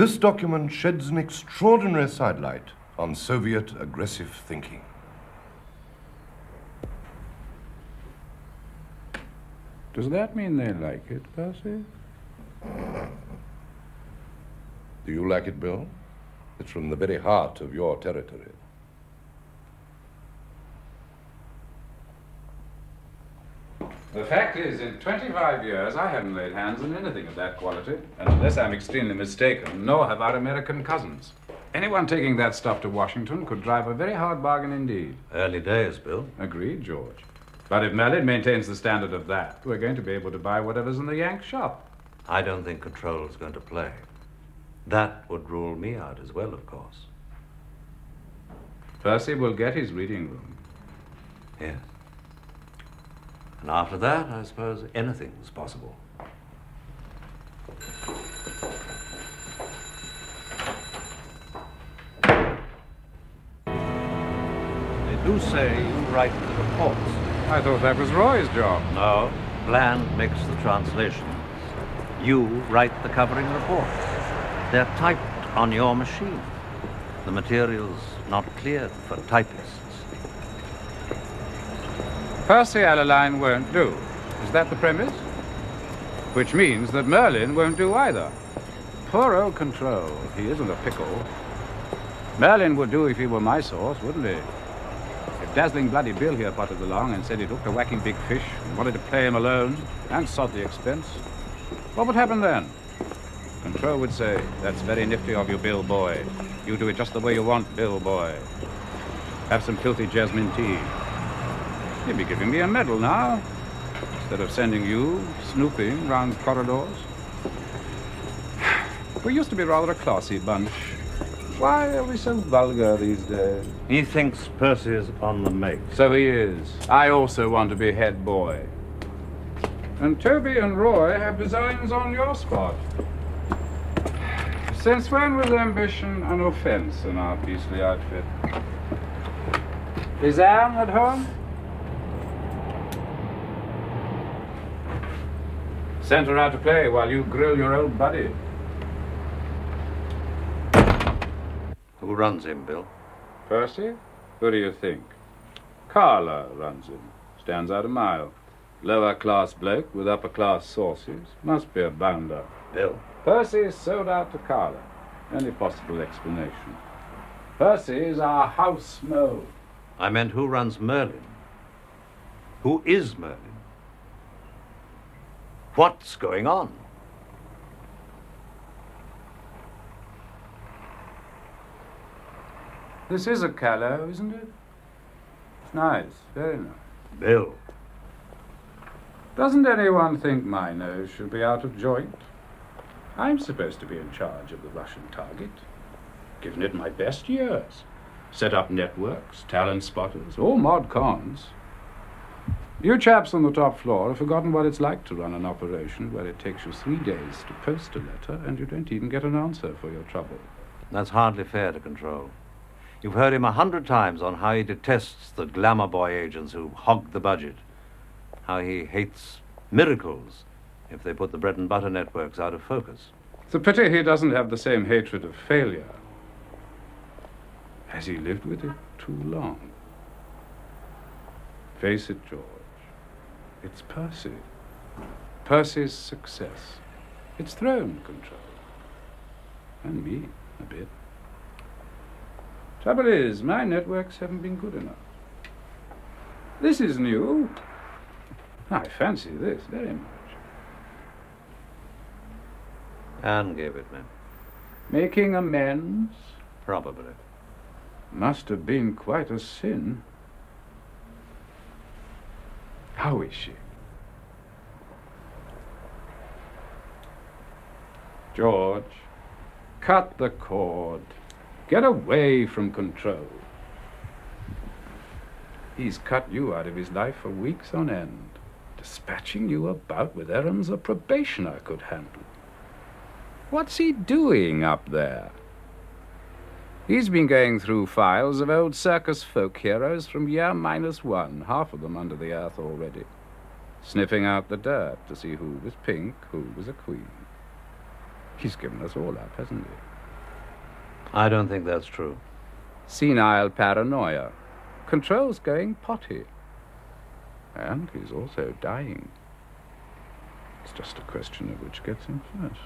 This document sheds an extraordinary sidelight on Soviet aggressive thinking. Does that mean they like it, Percy? Do you like it, Bill? It's from the very heart of your territory. The fact is, in 25 years, I haven't laid hands on anything of that quality. And unless I'm extremely mistaken, nor have our American cousins. Anyone taking that stuff to Washington could drive a very hard bargain indeed. Early days, Bill. Agreed, George. But if Merlin maintains the standard of that, we're going to be able to buy whatever's in the Yank shop. I don't think control's going to play. That would rule me out as well, of course. Percy will get his reading room. Yes. And after that, I suppose anything's possible. They do say you write the reports. I thought that was Roy's job. No, Bland makes the translations. You write the covering reports. They're typed on your machine. The material's not cleared for typists. Percy Alleline won't do. Is that the premise? Which means that Merlin won't do either. Poor old Control. He isn't a pickle. Merlin would do if he were my source, wouldn't he? If Dazzling Bloody Bill here potted along and said he'd hooked a whacking big fish and wanted to play him alone and sod the expense, what would happen then? Control would say, that's very nifty of you, Bill boy. You do it just the way you want, Bill boy. Have some filthy jasmine tea. He'd be giving me a medal now, instead of sending you snooping round corridors. We used to be rather a classy bunch. Why are we so vulgar these days? He thinks Percy's on the make. So he is. I also want to be head boy. And Toby and Roy have designs on your spot. Since when was ambition an offense in our beastly outfit? Is Anne at home? Sent her out to play while you grill your old buddy. Who runs him, Bill? Percy? Who do you think? Karla runs him. Stands out a mile. Lower class bloke with upper class sources. Must be a bounder. Bill. Percy is sold out to Karla. Only possible explanation. Percy is our house mo. I meant who runs Merlin? Who is Merlin? What's going on? This is a callow, isn't it? It's nice, very nice. Bill. Doesn't anyone think my nose should be out of joint? I'm supposed to be in charge of the Russian target. Given it my best years. Set up networks, talent spotters, all mod cons. You chaps on the top floor have forgotten what it's like to run an operation where it takes you three days to post a letter and you don't even get an answer for your trouble. That's hardly fair to control. You've heard him a hundred times on how he detests the glamour boy agents who hog the budget, how he hates miracles if they put the bread and butter networks out of focus. It's a pity he doesn't have the same hatred of failure. Has he lived with it too long? Face it, George. It's Percy. Percy's success. It's thrown control. And me, a bit. Trouble is, my networks haven't been good enough. This is new. I fancy this very much. Anne gave it me. Making amends Probably. must have been quite a sin. How is she? George, cut the cord. Get away from control. He's cut you out of his life for weeks on end, dispatching you about with errands a probationer could handle. What's he doing up there? He's been going through files of old circus folk heroes from year minus one, half of them under the earth already, sniffing out the dirt to see who was pink, who was a queen. He's given us all up, hasn't he? I don't think that's true. Senile paranoia. Control's going potty. And he's also dying. It's just a question of which gets him first.